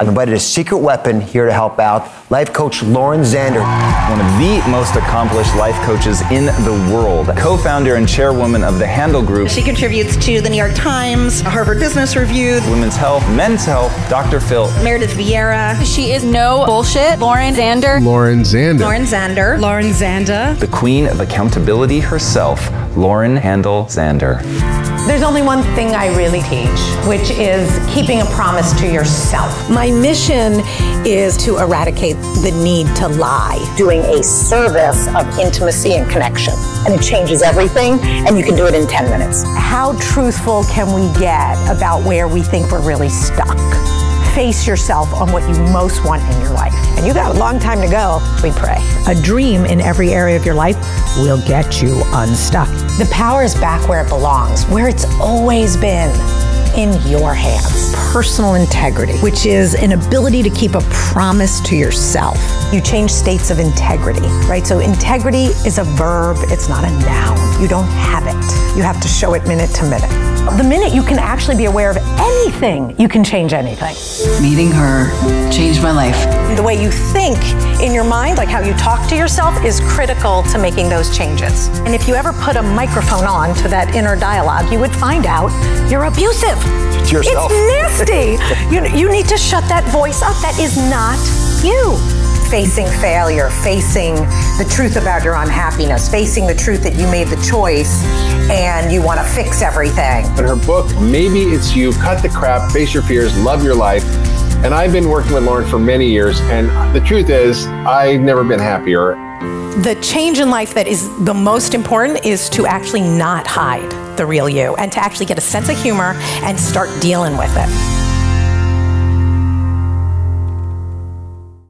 I've invited a secret weapon here to help out life coach Lauren Zander. One of the most accomplished life coaches in the world, co founder and chairwoman of the Handel Group. She contributes to the New York Times, Harvard Business Review, Women's Health, Men's Health, Dr. Phil, Meredith Vieira. She is no bullshit. Lauren Zander. Lauren Zander. Lauren Zander. Lauren Zander. The queen of accountability herself, Lauren Handel Zander. There's only one thing I really teach, which is keeping a promise to yourself. My mission is to eradicate the need to lie. Doing a service of intimacy and connection. And it changes everything, and you can do it in 10 minutes. How truthful can we get about where we think we're really stuck? Face yourself on what you most want in your life. And you got a long time to go, we pray. A dream in every area of your life will get you unstuck. The power is back where it belongs, where it's always been in your hands. Personal integrity, which is an ability to keep a promise to yourself. You change states of integrity, right? So integrity is a verb, it's not a noun. You don't have it. You have to show it minute to minute. The minute you can actually be aware of anything, you can change anything. Meeting her changed my life. The way you think in your mind, like how you talk to yourself, is critical to making those changes. And if you ever put a microphone on to that inner dialogue, you would find out you're abusive. To yourself. It's nasty. you, you need to shut that voice up. That is not you. Facing failure, facing the truth about your unhappiness, facing the truth that you made the choice and you want to fix everything. In her book, Maybe It's You Cut the Crap, Face Your Fears, Love Your Life. And I've been working with Lauren for many years. And the truth is, I've never been happier. The change in life that is the most important is to actually not hide the real you and to actually get a sense of humor and start dealing with it.